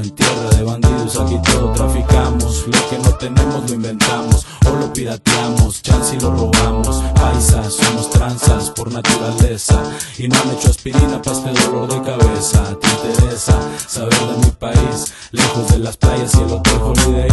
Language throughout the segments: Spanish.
en tierra de bandidos, aquí todo traficamos, lo que no tenemos lo inventamos, o lo pirateamos, chance y lo robamos, paisas, somos tranzas por naturaleza, y no han hecho aspirina para este dolor de cabeza, te interesa saber de mi país, lejos de las playas y el hotel holiday,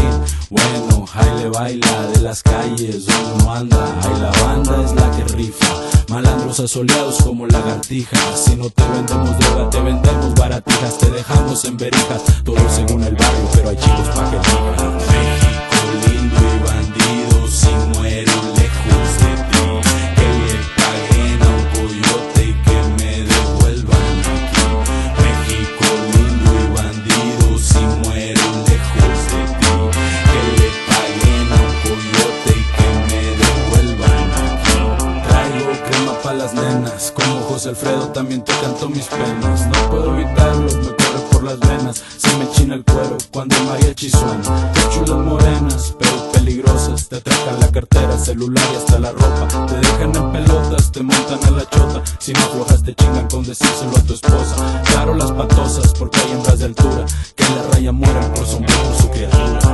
bueno, le baila de las calles donde no anda. Ahí la banda es la que rifa. Malandros asoleados como lagartijas. Si no te vendemos droga, te vendemos baratijas. Te dejamos en verijas, todo según el barrio, pero hay chicos pa' que pa' las nenas, como José Alfredo también te canto mis penas. No puedo evitarlo, me corre por las venas, se me china el cuero cuando el mariachi suena. Qué chulas morenas, pero peligrosas, te atracan la cartera, celular y hasta la ropa. Te dejan en pelotas, te montan a la chota. Si no aflojas te chingan con decírselo a tu esposa. Claro las patosas, porque hay hembras de altura que en la raya mueren por sombra por su criatura.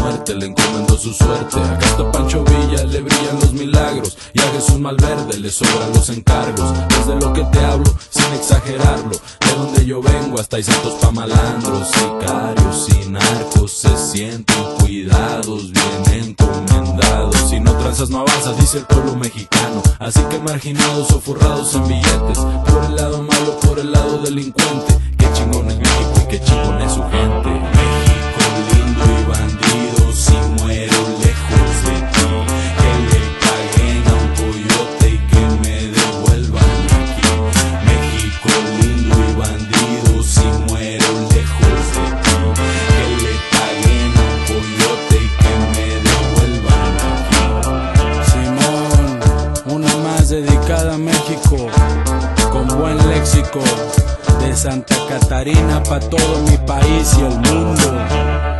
Muerte le encomendó su suerte. Acá está Pancho Villa, le brillan los milagros. Y a Jesús Malverde le sobran los encargos. Desde lo que te hablo, sin exagerarlo. De donde yo vengo hasta hay santos pa' malandros, sicarios y narcos. Se sienten cuidados, bien encomendados. Si no tranzas, no avanzas, dice el pueblo mexicano. Así que marginados o forrados en billetes. Por el lado malo, por el lado delincuente. de Santa Catarina para todo mi país y el mundo.